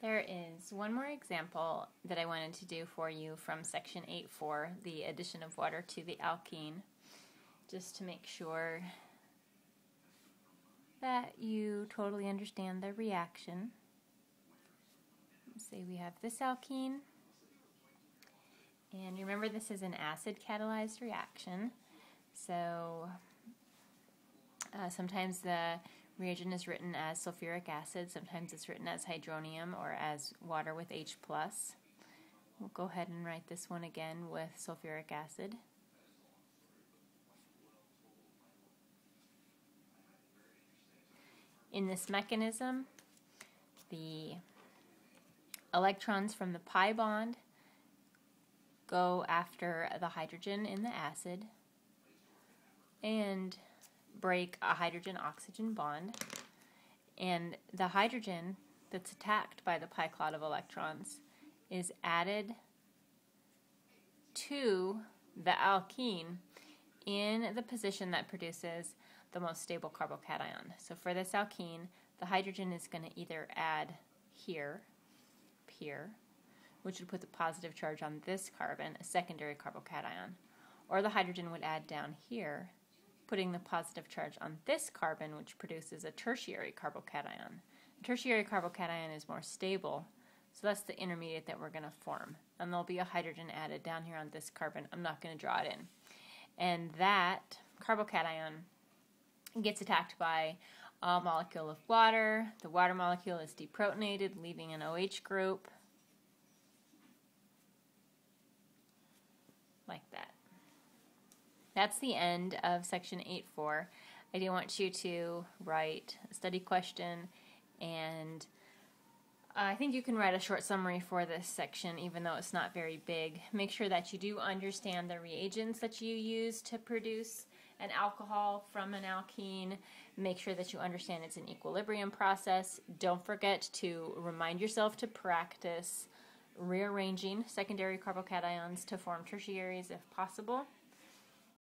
There is one more example that I wanted to do for you from section 8.4, the addition of water to the alkene, just to make sure that you totally understand the reaction. say we have this alkene, and remember this is an acid catalyzed reaction, so uh, sometimes the reagent is written as sulfuric acid, sometimes it's written as hydronium or as water with H+. plus. We'll go ahead and write this one again with sulfuric acid. In this mechanism, the electrons from the pi bond go after the hydrogen in the acid and break a hydrogen oxygen bond. And the hydrogen that's attacked by the pi cloud of electrons is added to the alkene in the position that produces the most stable carbocation. So for this alkene, the hydrogen is going to either add here, here, which would put the positive charge on this carbon, a secondary carbocation, or the hydrogen would add down here, putting the positive charge on this carbon, which produces a tertiary carbocation. A tertiary carbocation is more stable, so that's the intermediate that we're going to form. And there'll be a hydrogen added down here on this carbon. I'm not going to draw it in. And that carbocation gets attacked by a molecule of water. The water molecule is deprotonated, leaving an OH group. Like that. That's the end of section 8.4. I do want you to write a study question and I think you can write a short summary for this section even though it's not very big. Make sure that you do understand the reagents that you use to produce an alcohol from an alkene. Make sure that you understand it's an equilibrium process. Don't forget to remind yourself to practice rearranging secondary carbocations to form tertiaries if possible.